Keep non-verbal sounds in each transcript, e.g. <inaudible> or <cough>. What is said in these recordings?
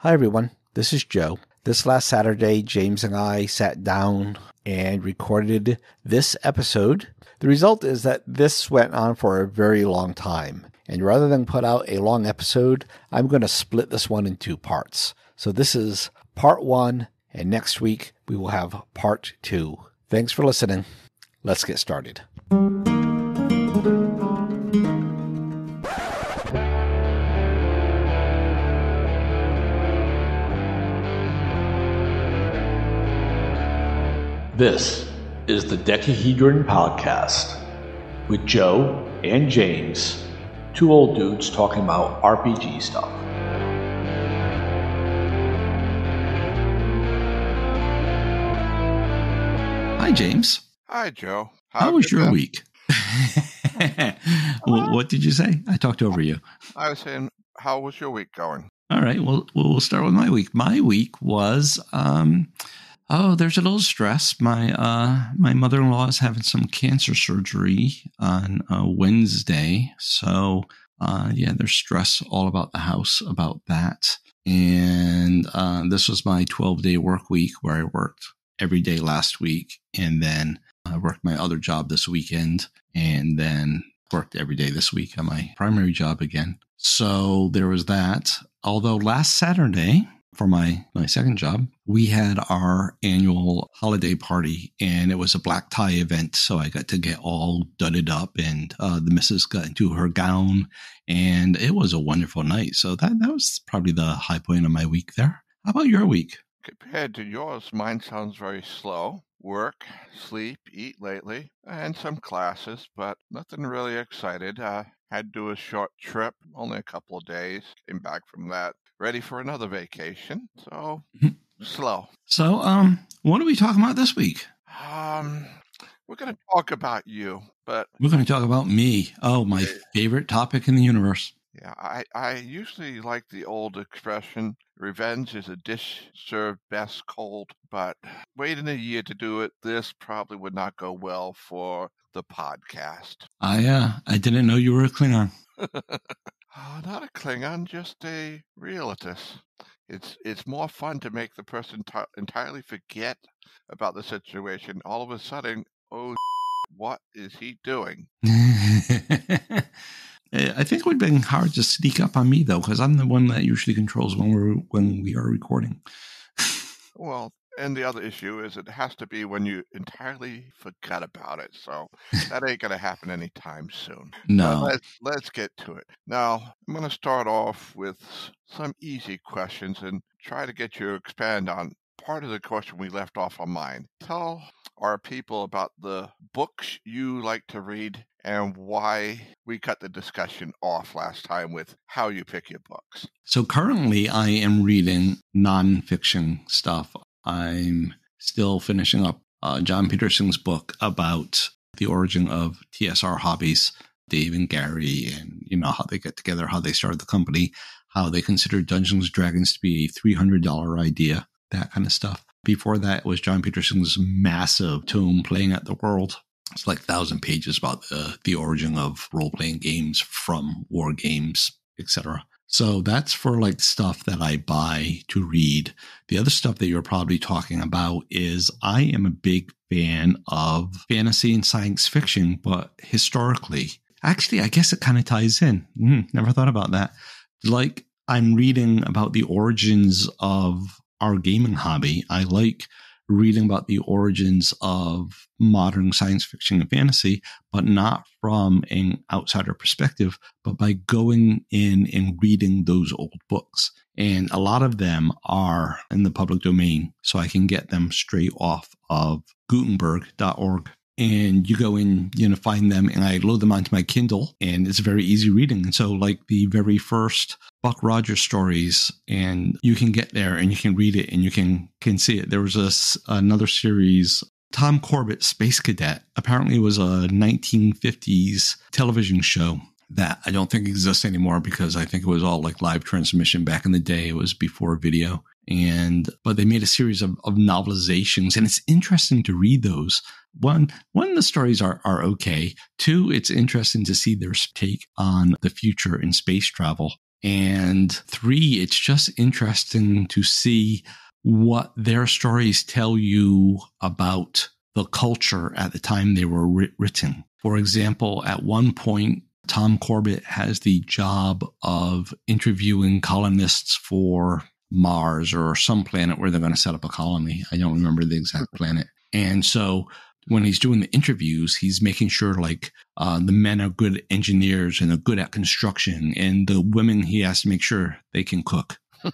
Hi, everyone. This is Joe. This last Saturday, James and I sat down and recorded this episode. The result is that this went on for a very long time. And rather than put out a long episode, I'm going to split this one in two parts. So this is part one, and next week we will have part two. Thanks for listening. Let's get started. This is the Dekahedron Podcast with Joe and James, two old dudes talking about RPG stuff. Hi, James. Hi, Joe. How, was your week? well, what did you say? I talked over you. I was saying, how was your week going? All right. Well, we'll start with my week. My week was um, Oh, there's a little stress. My uh, my mother in law is having some cancer surgery on uh, Wednesday, so uh, yeah, there's stress all about the house about that. And uh, this was my 12 day work week where I worked every day last week, and then I worked my other job this weekend, and then worked every day this week on my primary job again. So there was that. Although last Saturday for my my second job, we had our annual holiday party, and it was a black tie event. So I got to get all dudded up, and uh, the missus got into her gown, and it was a wonderful night. So that that was probably the high point of my week there. How about your week? Compared to yours, mine sounds very slow. Work, sleep, eat lately, and some classes, but nothing really excited. Uh, had to do a short trip, only a couple of days. Came back from that ready for another vacation. So mm-hmm. slow. So, um, what are we talking about this week? Um, we're going to talk about you, but we're going to talk about me. Oh, my favorite topic in the universe. Yeah, I, I usually like the old expression revenge is a dish served best cold, but waiting a year to do it, this probably would not go well for the podcast. I uh I didn't know you were a Klingon. <laughs> Oh, not a Klingon, just a realist. It's it's more fun to make the person t- entirely forget about the situation. All of a sudden, oh, <laughs> what is he doing? <laughs> Eh, I think it would have been hard to sneak up on me though, because I'm the one that usually controls when we're when we are recording. <laughs> well, and the other issue is it has to be when you entirely forgot about it. So that ain't going to happen anytime soon. No. let's, let's get to it. Now, I'm going to start off with some easy questions and try to get you to expand on part of the question we left off on mine. Tell our people about the books you like to read and why we cut the discussion off last time with how you pick your books. So currently, I am reading nonfiction stuff. I'm still finishing up uh, Jon Peterson's book about the origin of TSR hobbies, Dave and Gary, and you know how they get together, how they started the company, how they considered Dungeons and Dragons to be a three hundred dollar idea, that kind of stuff. Before that was Jon Peterson's massive tome, Playing at the World. It's like thousand pages about the, the origin of role playing games from war games, etc. So that's for like stuff that I buy to read. The other stuff that you're probably talking about is I am a big fan of fantasy and science fiction, but historically. Actually, I guess it kind of ties in. Mm, never thought about that. Like I'm reading about the origins of our gaming hobby. I like reading about the origins of modern science fiction and fantasy, but not from an outsider perspective, but by going in and reading those old books. And a lot of them are in the public domain, so I can get them straight off of Gutenberg.org and you go in, you know, find them and I load them onto my Kindle and it's very easy reading. And so like the very first Buck Rogers stories and you can get there and you can read it and you can, can see it. There was this another series, Tom Corbett, Space Cadet, apparently was a 1950s television show that I don't think exists anymore because I think it was all like live transmission back in the day. It was before video and but they made a series of, of novelizations and it's interesting to read those. One one the stories are are okay. Two it's interesting to see their take on the future in space travel. And three, it's just interesting to see what their stories tell you about the culture at the time they were written. For example, at one point, Tom Corbett has the job of interviewing colonists for Mars or some planet where they're going to set up a colony. I don't remember the exact planet. And so when he's doing the interviews, he's making sure like uh, the men are good engineers and are good at construction, and the women he has to make sure they can cook, <laughs>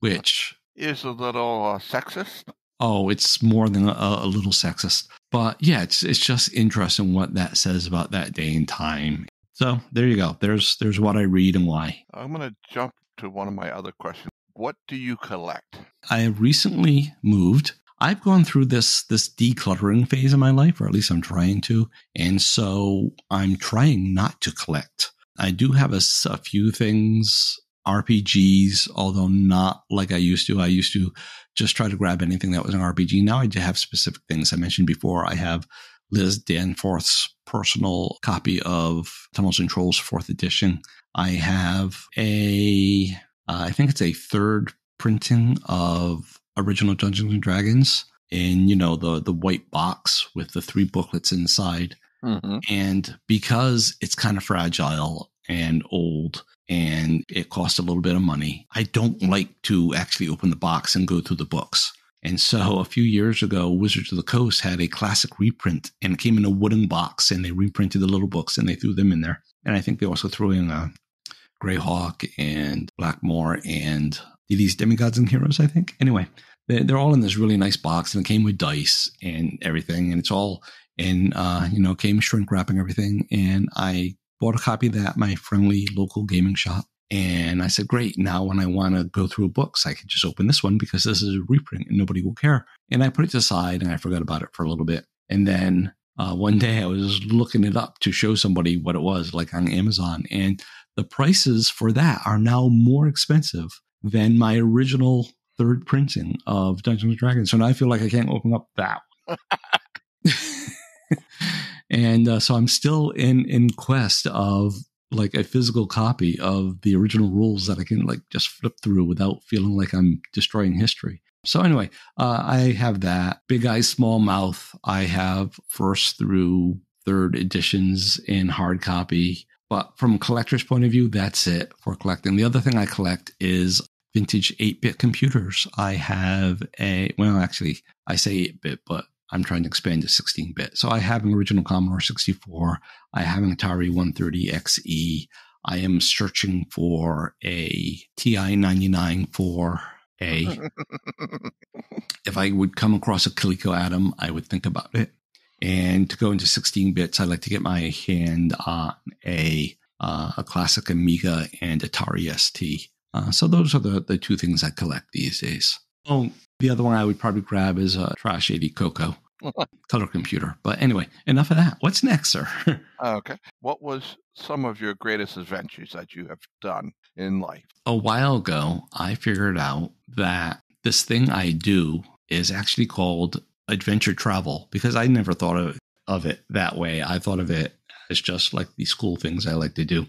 which is a little uh, sexist. Oh, it's more than a, a, little sexist, but yeah, it's it's just interesting what that says about that day and time. So there you go. There's there's what I read and why. I'm gonna jump to one of my other questions. What do you collect? I have recently moved I've gone through this this decluttering phase in my life, or at least I'm trying to, and so I'm trying not to collect. I do have a, a few things, RPGs, although not like I used to. I used to just try to grab anything that was an RPG. Now I do have specific things. I mentioned before. I have Liz Danforth's personal copy of Tunnels and Trolls Fourth Edition. I have a, uh, I think it's a third printing of original Dungeons and Dragons in you know the the white box with the three booklets inside. Mm-hmm. And because it's kind of fragile and old and it costs a little bit of money, I don't like to actually open the box and go through the books. And so a few years ago, Wizards of the Coast had a classic reprint and it came in a wooden box and they reprinted the little books and they threw them in there. And I think they also threw in a Greyhawk and Blackmoor and these demigods and heroes, I think. Anyway, they're all in this really nice box and it came with dice and everything. And it's all in, uh, you know, came shrink wrapping everything. And I bought a copy of that at my friendly local gaming shop. And I said, great. Now, when I want to go through books, I can just open this one because this is a reprint and nobody will care. And I put it to the side and I forgot about it for a little bit. And then uh, one day I was looking it up to show somebody what it was, like on Amazon. And the prices for that are now more expensive than my original third printing of Dungeons and Dragons. So now I feel like I can't open up that one. <laughs> and uh, so I'm still in in quest of like a physical copy of the original rules that I can like just flip through without feeling like I'm destroying history. So anyway, uh, I have that big eyes, small mouth. I have first through third editions in hard copy. But from a collector's point of view, that's it for collecting. The other thing I collect is vintage 8 bit computers. I have a, well, actually, I say 8 bit, but I'm trying to expand to 16 bit. So I have an original Commodore 64. I have an Atari 130 XE. I am searching for a TI 99 for a. <laughs> if I would come across a Coleco Adam, I would think about it. And to go into 16 bits, I'd like to get my hand on a uh, a classic Amiga and Atari ST. Uh, so those are the, the two things I collect these days. Oh, the other one I would probably grab is a Trash 80 Coco <laughs> color computer. But anyway, enough of that. What's next, sir? <laughs> okay. What was some of your greatest adventures that you have done in life? A while ago, I figured out that this thing I do is actually called adventure travel because I never thought of, of it that way. I thought of it as just like these cool things I like to do.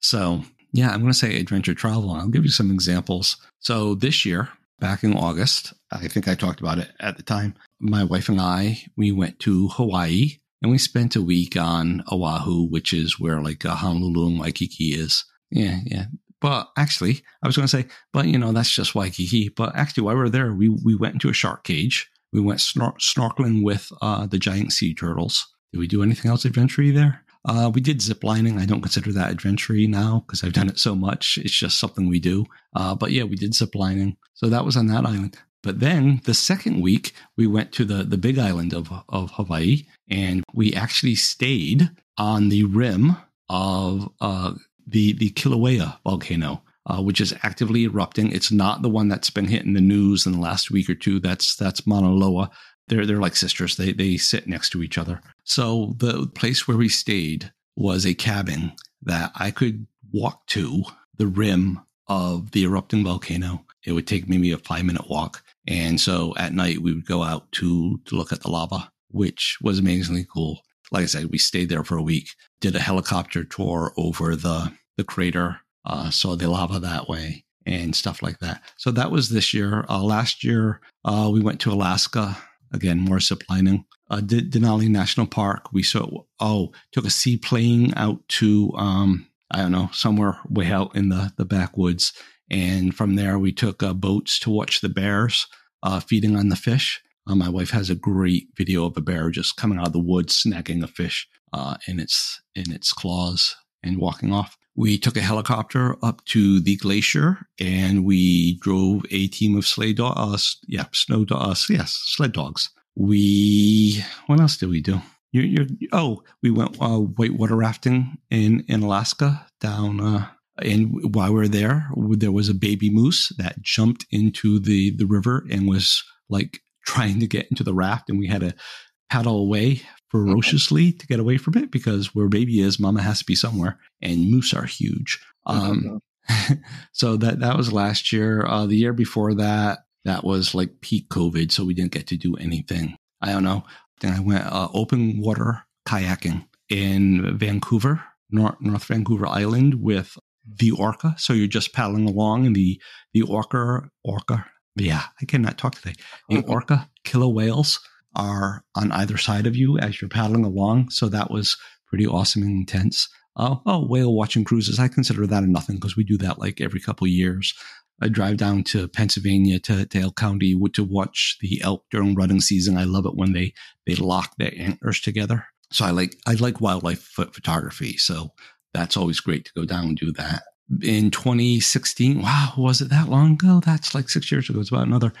So yeah, I'm going to say adventure travel. I'll give you some examples. So this year, back in August, I think I talked about it at the time. My wife and I, we went to Hawaii and we spent a week on Oahu, which is where like uh, Honolulu and Waikiki is. Yeah, yeah. But actually, I was going to say, but you know, that's just Waikiki. But actually, while we were there, we, we went into a shark cage. We went snor- snorkeling with uh, the giant sea turtles. Did we do anything else adventure there? Uh, we did zip lining. I don't consider that adventure now because I've done it so much. It's just something we do. Uh, but yeah, we did zip lining. So that was on that island. But then the second week, we went to the, the big island of, of Hawaii and we actually stayed on the rim of uh, the, the Kilauea volcano. Uh, which is actively erupting. It's not the one that's been hitting the news in the last week or two. That's that's Mauna Loa. They're they're like sisters. They they sit next to each other. So the place where we stayed was a cabin that I could walk to the rim of the erupting volcano. It would take maybe a five minute walk. And so at night we would go out to to look at the lava, which was amazingly cool. Like I said, we stayed there for a week, did a helicopter tour over the the crater uh, saw the lava that way and stuff like that. So that was this year. Uh, last year, uh, we went to Alaska. Again, more ziplining. Uh, Denali National Park. We saw, oh, took a seaplane out to, um, I don't know, somewhere way out in the, the backwoods. And from there, we took uh, boats to watch the bears uh, feeding on the fish. Uh, my wife has a great video of a bear just coming out of the woods, snagging a fish uh, in its in its claws and walking off. We took a helicopter up to the glacier and we drove a team of sleigh dogs. Uh, yeah, snow dogs. Uh, yes, sled dogs. We, what else did we do? You're, you're, oh, we went uh, whitewater rafting in, in Alaska down, uh, and while we were there, there was a baby moose that jumped into the, the river and was like trying to get into the raft. And we had to paddle away ferociously to get away from it because where baby is, mama has to be somewhere, and moose are huge. Um, <laughs> so that that was last year. Uh, the year before that, that was like peak COVID, so we didn't get to do anything. I don't know. Then I went uh, open water kayaking in Vancouver, North, North Vancouver Island, with the orca. So you're just paddling along, and the the orca orca. Yeah, I cannot talk today. The <laughs> orca killer whales are on either side of you as you're paddling along. So that was pretty awesome and intense. Uh, oh, whale watching cruises. I consider that a nothing because we do that like every couple years. I drive down to Pennsylvania to, to Elk County to watch the elk during rutting season. I love it when they, they lock their antlers together. So I like, I like wildlife photography. So that's always great to go down and do that. In 2016, wow, was it that long ago? That's like six years ago. It's about another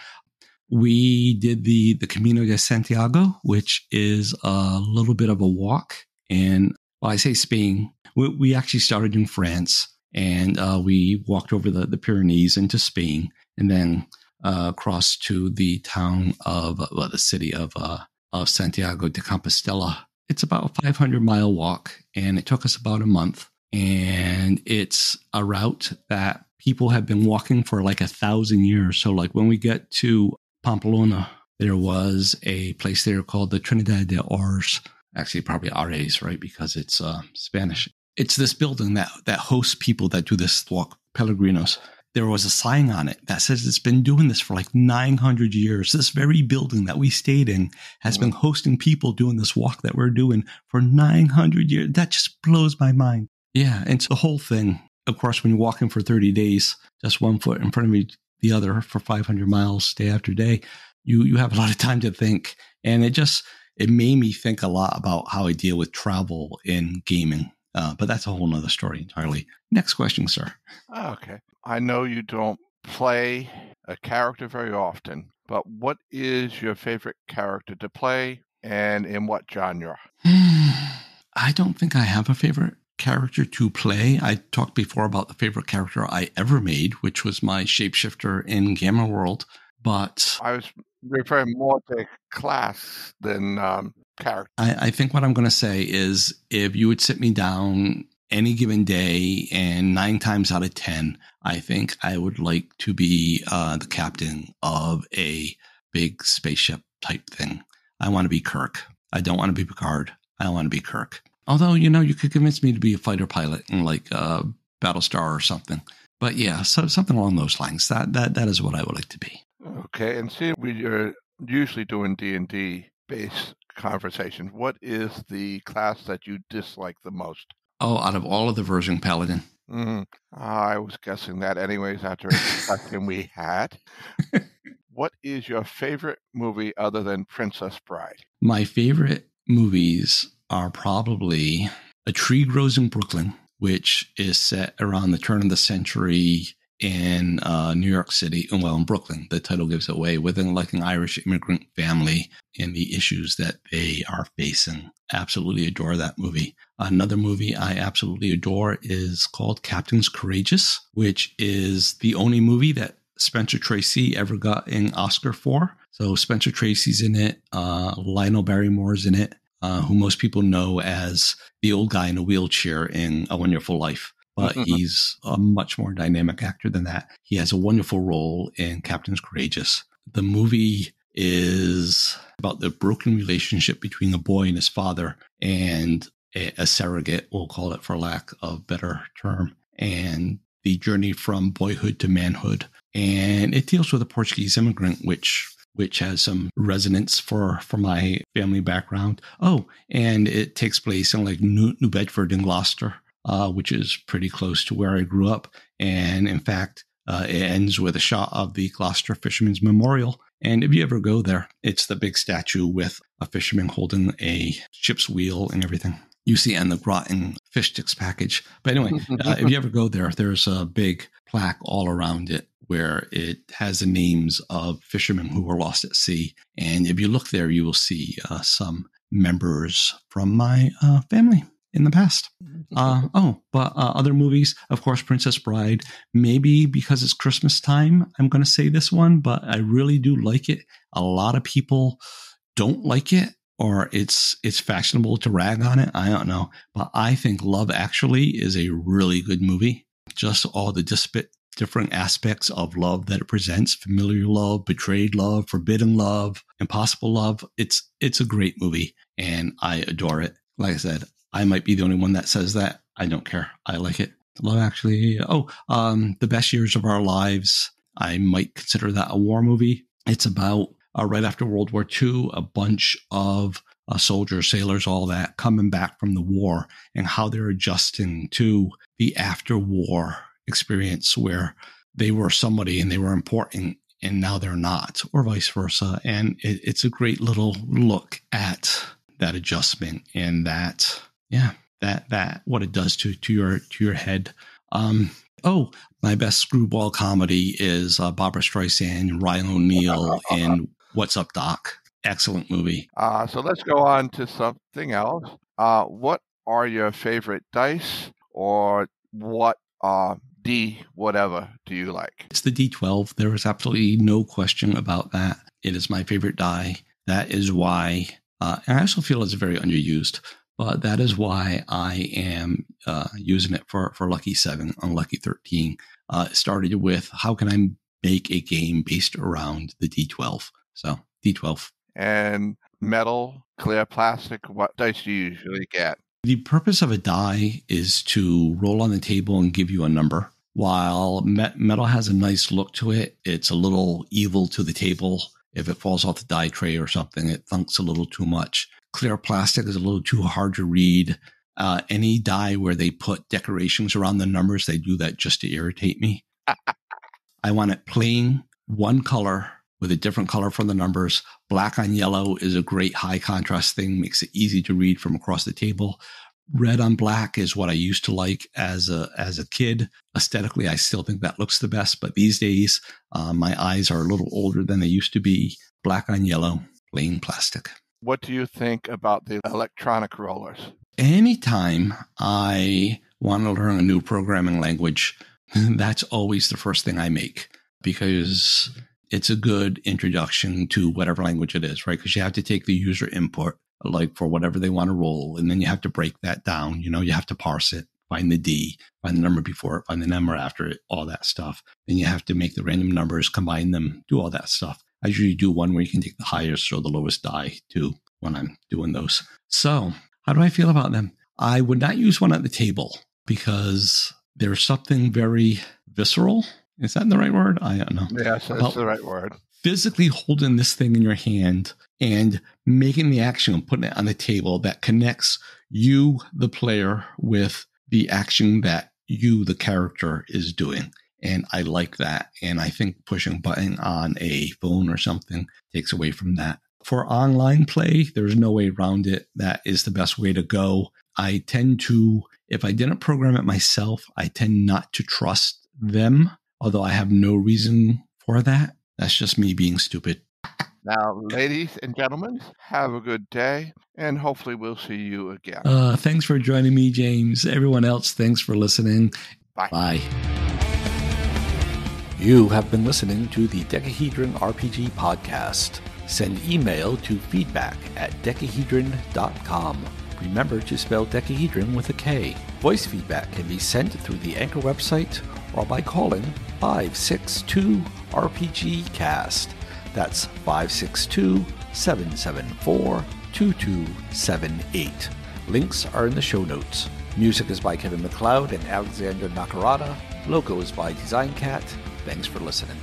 we did the the Camino de Santiago, which is a little bit of a walk. And well, I say Spain. We, we actually started in France, and uh, we walked over the, the Pyrenees into Spain, and then uh, crossed to the town of well, the city of uh, of Santiago de Compostela. It's about a 500 mile walk, and it took us about a month. And it's a route that people have been walking for like a thousand years. So, like when we get to Pamplona, there was a place there called the Trinidad de Ors. Actually, probably Ares, right? Because it's uh, Spanish. It's this building that, that hosts people that do this walk, Peregrinos. There was a sign on it that says it's been doing this for like 900 years. This very building that we stayed in has been hosting people doing this walk that we're doing for 900 years. That just blows my mind. Yeah. And it's the whole thing. Of course, when you're walking for 30 days, just one foot in front of me the other for 500 miles day after day, you you have a lot of time to think, and it just it made me think a lot about how I deal with travel in gaming. Uh, but that's a whole nother story entirely. Next question, sir. Okay, I know you don't play a character very often, but what is your favorite character to play, and in what genre? <sighs> I don't think I have a favorite character to play. I talked before about the favorite character I ever made, which was my shapeshifter in Gamma World. But I was referring more to class than um, character. I, I think what I'm going to say is if you would sit me down any given day and nine times out of 10, I think I would like to be uh, the captain of a big spaceship type thing. I want to be Kirk. I don't want to be Picard. I want to be Kirk. Although, you know, you could convince me to be a fighter pilot in like a uh, Battlestar or something. But yeah, so something along those lines. That that that is what I would like to be. Okay, and see, we are usually doing D and D based conversations. What is the class that you dislike the most? Oh, out of all of the version paladin. Mm, I was guessing that, anyways. After a <laughs> discussion we had, what is your favorite movie other than Princess Bride? My favorite movies are probably A Tree Grows in Brooklyn, which is set around the turn of the century in uh, New York City, well, in Brooklyn. The title gives away within like an Irish immigrant family and the issues that they are facing. Absolutely adore that movie. Another movie I absolutely adore is called Captains Courageous, which is the only movie that Spencer Tracy ever got an Oscar for. So Spencer Tracy's in it, uh, Lionel Barrymore's in it, uh, who most people know as the old guy in a wheelchair in A Wonderful Life. But mm-hmm. he's a much more dynamic actor than that. He has a wonderful role in Captain's Courageous. The movie is about the broken relationship between a boy and his father and a, a surrogate, we'll call it for lack of better term. And the journey from boyhood to manhood. And it deals with a Portuguese immigrant, which which has some resonance for for my family background. Oh, and it takes place in like New, New Bedford in Gloucester, uh, which is pretty close to where I grew up. And in fact, uh, it ends with a shot of the Gloucester Fisherman's Memorial. And if you ever go there, it's the big statue with a fisherman holding a ship's wheel and everything. You see on the Gorton fish sticks package. But anyway, <laughs> uh, if you ever go there, there's a big plaque all around it where it has the names of fishermen who were lost at sea. And if you look there, you will see uh, some members from my uh, family in the past. Uh, oh, but uh, other movies, of course, Princess Bride. Maybe because it's Christmas time, I'm going to say this one, but I really do like it. A lot of people don't like it, or it's it's fashionable to rag on it. I don't know, but I think Love Actually is a really good movie. Just all the disp- different aspects of love that it presents familiar love betrayed love forbidden love impossible love it's it's a great movie and i adore it like i said I might be the only one that says that. I don't care. I like it. Love Actually. Oh, um, the best years of our lives. I might consider that a war movie. It's about uh, right after World War II, a bunch of uh, soldiers, sailors, all that coming back from the war and how they're adjusting to the after war experience where they were somebody and they were important and now they're not, or vice versa. And it, it's a great little look at that adjustment and that yeah, that that what it does to to your to your head. Um, oh, my best screwball comedy is uh, Barbra Streisand, Ryan O'Neal, and <laughs> What's Up Doc. Excellent movie. Uh, so let's go on to something else. Uh, what are your favorite dice, or what uh, D whatever do you like? It's the D12. There is absolutely no question about that. It is my favorite die. That is why, uh, and I also feel it's very underused. But that is why I am uh, using it for, for Lucky 7 on Lucky 13. Uh, it started with how can I make a game based around the D12? So D12. And metal, clear plastic, what dice do you usually get? The purpose of a die is to roll on the table and give you a number. While metal has a nice look to it, it's a little evil to the table. If it falls off the die tray or something, it thunks a little too much clear plastic is a little too hard to read. Uh, any die where they put decorations around the numbers, they do that just to irritate me. I want it plain, one color with a different color for the numbers. Black on yellow is a great high contrast thing, makes it easy to read from across the table. Red on black is what I used to like as a as a kid. Aesthetically, I still think that looks the best, but these days uh, my eyes are a little older than they used to be. Black on yellow, plain plastic what do you think about the electronic rollers? Anytime I want to learn a new programming language, <laughs> that's always the first thing I make because it's a good introduction to whatever language it is, right? Because you have to take the user input, like for whatever they want to roll, and then you have to break that down. You know, you have to parse it, find the D, find the number before it, find the number after it, all that stuff. Then you have to make the random numbers, combine them, do all that stuff. I usually do one where you can take the highest or the lowest die too when I'm doing those. So, how do I feel about them? I would not use one at the table because there's something very visceral. Is that the right word? I don't know. Yes, that's the right word. Physically holding this thing in your hand and making the action and putting it on the table that connects you, the player, with the action that you, the character, is doing. And I like that. And I think pushing button on a phone or something takes away from that. For online play, there's no way around it. That is the best way to go. I tend to, if I didn't program it myself, I tend not to trust them, although I have no reason for that. That's just me being stupid. Now, ladies and gentlemen, have a good day, and hopefully we'll see you again. Uh, thanks for joining me, James. Everyone else, thanks for listening. Bye. Bye. You have been listening to the Dekahedron RPG podcast. Send email to feedback at dekahedron.com. Remember to spell decahedron with a K. Voice feedback can be sent through the Anchor website or by calling 562 RPG Cast. That's 562 774 2278. Links are in the show notes. Music is by Kevin MacLeod and Alexander Nakarada. Logo is by Design Cat. Thanks for listening.